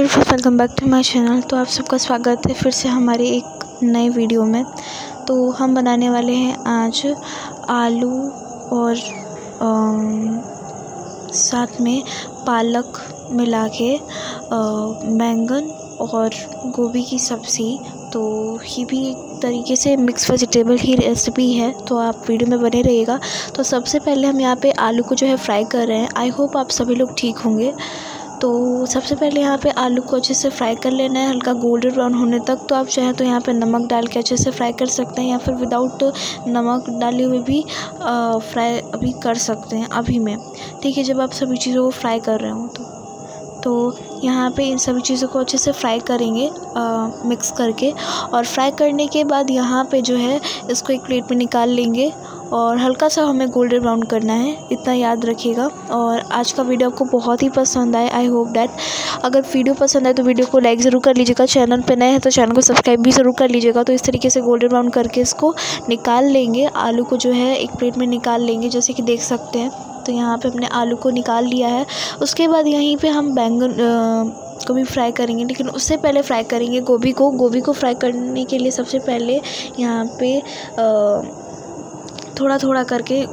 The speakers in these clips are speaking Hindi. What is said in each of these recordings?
Hello friends welcome back to my channel. तो आप सबका स्वागत है फिर से हमारे एक नए वीडियो में। तो हम बनाने वाले हैं आज आलू और आ, साथ में पालक मिला के बैंगन और गोभी की सब्ज़ी। तो ये भी एक तरीके से मिक्स वेजिटेबल ही रेसिपी है। तो आप वीडियो में बने रहिएगा। तो सबसे पहले हम यहाँ पे आलू को जो है फ्राई कर रहे हैं। आई होप आप सभी लोग ठीक होंगे। तो सबसे पहले यहाँ पे आलू को अच्छे से फ्राई कर लेना है, हल्का गोल्डन ब्राउन होने तक। तो आप चाहें तो यहाँ पे नमक डाल के अच्छे से फ्राई कर सकते हैं या फिर विदाउट नमक डाले हुए भी फ्राई अभी कर सकते हैं अभी में। ठीक है जब आप सभी चीज़ों को फ्राई कर रहे हो तो। तो यहाँ पे इन सभी चीज़ों को अच्छे से फ्राई करेंगे मिक्स करके। और फ्राई करने के बाद यहाँ पे जो है, इसको एक प्लेट में निकाल लेंगे। और हल्का सा हमें गोल्डन ब्राउन करना है, इतना याद रखिएगा। और आज का वीडियो आपको बहुत ही पसंद आए आई होप डैट अगर वीडियो पसंद आए तो वीडियो को लाइक ज़रूर कर लीजिएगा। चैनल पे नए हैं तो चैनल को सब्सक्राइब भी ज़रूर कर लीजिएगा। तो इस तरीके से गोल्डन ब्राउन करके इसको निकाल लेंगे। आलू को जो है, एक प्लेट में निकाल लेंगे, जैसे कि देख सकते हैं। तो यहाँ पे हमने आलू को निकाल लिया है। उसके बाद यहीं पे हम बैंगन को भी फ्राई करेंगे लेकिन उससे पहले फ्राई करेंगे गोभी को। गोभी को फ्राई करने के लिए सबसे पहले यहाँ पे आ, थोड़ा थोड़ा करके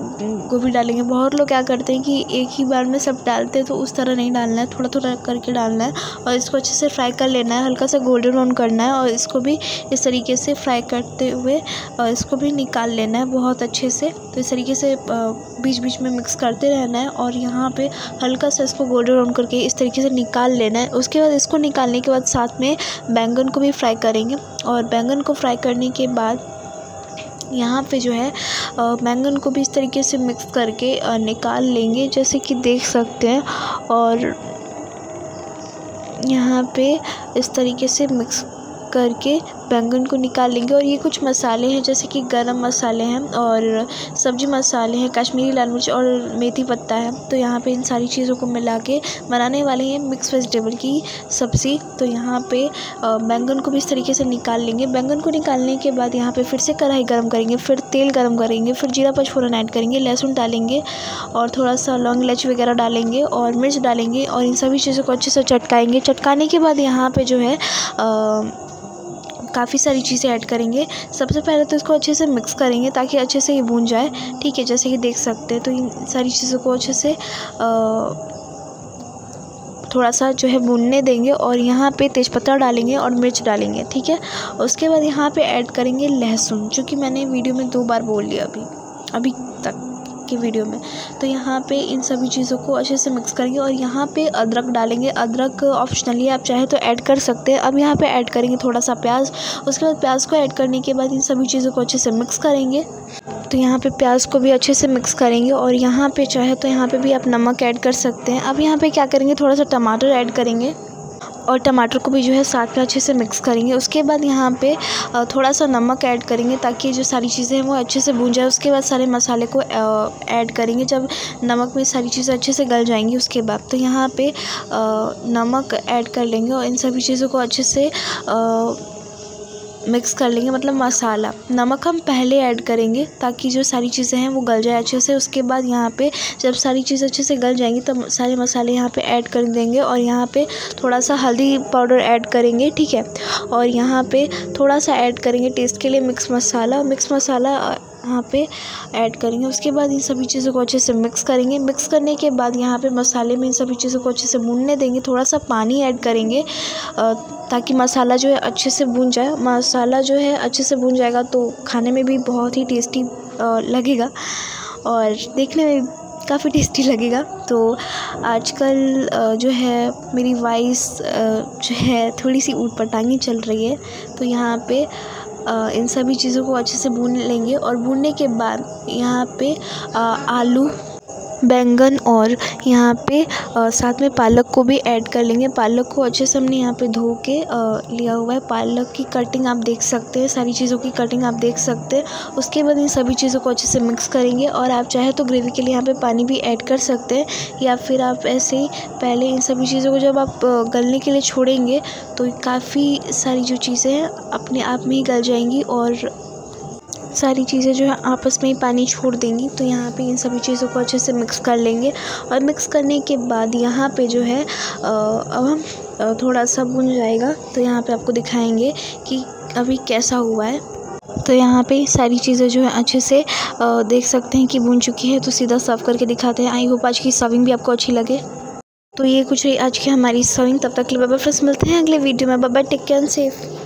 गोभी डालेंगे। बहुत लोग क्या करते हैं कि एक ही बार में सब डालते हैं तो उस तरह नहीं डालना है। थोड़ा थोड़ा करके डालना है और इसको अच्छे से फ्राई कर लेना है। हल्का सा गोल्डन ब्राउन करना है और इसको भी इस तरीके से फ्राई करते हुए और इसको भी निकाल लेना है बहुत अच्छे से। तो इस तरीके से बीच बीच में मिक्स करते रहना है और यहाँ पर हल्का सा इसको गोल्डन ब्राउन करके इस तरीके से निकाल लेना है। उसके बाद इसको निकालने के बाद साथ में बैंगन को भी फ्राई करेंगे और बैंगन को फ्राई करने के बाद यहाँ पे जो है बैंगन को भी इस तरीके से मिक्स करके निकाल लेंगे, जैसे कि देख सकते हैं। और यहाँ पे इस तरीके से मिक्स करके बैंगन को निकाल लेंगे और ये कुछ मसाले हैं, जैसे कि गरम मसाले हैं और सब्ज़ी मसाले हैं, कश्मीरी लाल मिर्च और मेथी पत्ता है। तो यहाँ पे इन सारी चीज़ों को मिला के बनाने वाले हैं मिक्स वेजिटेबल की सब्ज़ी। तो यहाँ पे बैंगन को भी इस तरीके से निकाल लेंगे। बैंगन को निकालने के बाद यहाँ पे फिर से कढ़ाई गर्म करेंगे, फिर तेल गर्म करेंगे, फिर जीरा पचफोरन ऐड करेंगे, लहसुन डालेंगे और थोड़ा सा लौंग, इलायची वगैरह डालेंगे और मिर्च डालेंगे और इन सभी चीज़ों को अच्छे से चटकाएँगे। चटकाने के बाद यहाँ पर जो है काफ़ी सारी चीज़ें ऐड करेंगे। सबसे पहले तो इसको अच्छे से मिक्स करेंगे ताकि अच्छे से ये भून जाए। ठीक है, जैसे कि देख सकते हैं तो इन सारी चीज़ों को अच्छे से थोड़ा सा जो है भूनने देंगे और यहाँ पे तेज़पत्ता डालेंगे और मिर्च डालेंगे। ठीक है? उसके बाद यहाँ पे ऐड करेंगे लहसुन, जो कि मैंने वीडियो में दो बार बोल लिया अभी अभी तक। की वीडियो में। तो यहाँ पे इन सभी चीज़ों को अच्छे से मिक्स करेंगे और यहाँ पे अदरक डालेंगे। अदरक ऑप्शनली आप चाहे तो ऐड कर सकते हैं। अब यहाँ पे ऐड करेंगे थोड़ा सा प्याज। उसके बाद प्याज को ऐड करने के बाद इन सभी चीज़ों को अच्छे से मिक्स करेंगे। तो यहाँ पे प्याज को भी अच्छे से मिक्स करेंगे और यहाँ पे चाहे तो यहाँ पे भी आप नमक ऐड कर सकते हैं। अब यहाँ पे क्या करेंगे? थोड़ा सा टमाटर ऐड करेंगे। और टमाटर को भी जो है साथ में अच्छे से मिक्स करेंगे। उसके बाद यहाँ पे थोड़ा सा नमक ऐड करेंगे ताकि जो सारी चीज़ें हैं वो अच्छे से भून जाए। उसके बाद सारे मसाले को ऐड करेंगे। जब नमक में सारी चीज़ें अच्छे से गल जाएँगी, उसके बाद तो यहाँ पे नमक ऐड कर लेंगे और इन सभी चीज़ों को अच्छे से मिक्स कर लेंगे मतलब मसाला। नमक हम पहले ऐड करेंगे ताकि जो सारी चीज़ें हैं वो गल जाए अच्छे से। उसके बाद यहाँ पे जब सारी चीज़ें अच्छे से गल जाएँगी, तब तो सारे मसाले यहाँ पे ऐड कर देंगे और यहाँ पे थोड़ा सा हल्दी पाउडर ऐड करेंगे, ठीक है? और यहाँ पे थोड़ा सा ऐड करेंगे टेस्ट के लिए मिक्स मसाला। मिक्स मसाला यहाँ पे ऐड करेंगे। उसके बाद इन सभी चीज़ों को अच्छे से मिक्स करेंगे। मिक्स करने के बाद यहाँ पे मसाले में इन सभी चीज़ों को अच्छे से भूनने देंगे। थोड़ा सा पानी ऐड करेंगे ताकि मसाला जो है अच्छे से भून जाए। मसाला जो है अच्छे से भून जाएगा तो खाने में भी बहुत ही टेस्टी लगेगा और देखने में काफ़ी टेस्टी लगेगा। तो आजकल जो है मेरी वॉइस जो है थोड़ी सी ऊट चल रही है। तो यहाँ पे इन सभी चीज़ों को अच्छे से भून लेंगे और भूनने के बाद यहाँ पे आलू बैंगन और यहाँ पे साथ में पालक को भी ऐड कर लेंगे। पालक को अच्छे से हमने यहाँ पे धो के लिया हुआ है। पालक की कटिंग आप देख सकते हैं, सारी चीज़ों की कटिंग आप देख सकते हैं। उसके बाद इन सभी चीज़ों को अच्छे से मिक्स करेंगे और आप चाहे तो ग्रेवी के लिए यहाँ पे पानी भी ऐड कर सकते हैं या फिर आप ऐसे ही पहले इन सभी चीज़ों को जब आप गलने के लिए छोड़ेंगे तो काफ़ी सारी जो चीज़ें हैं, अपने आप में ही गल जाएँगी और सारी चीज़ें जो है आपस में ही पानी छोड़ देंगी। तो यहाँ पे इन सभी चीज़ों को अच्छे से मिक्स कर लेंगे और मिक्स करने के बाद यहाँ पे जो है अब हम थोड़ा सा भुन जाएगा। तो यहाँ पे आपको दिखाएँगे कि अभी कैसा हुआ है। तो यहाँ पे सारी चीज़ें जो है अच्छे से देख सकते हैं कि बुन चुकी है। तो सीधा सर्व करके दिखाते हैं। आई होप आज की सर्विंग भी आपको अच्छी लगे। तो ये कुछ रही आज की हमारी सर्विंग। तब तक के लिए बाबा फ्रेंड्स। मिलते हैं अगले वीडियो में। बाबा टेक केयर सेफ़।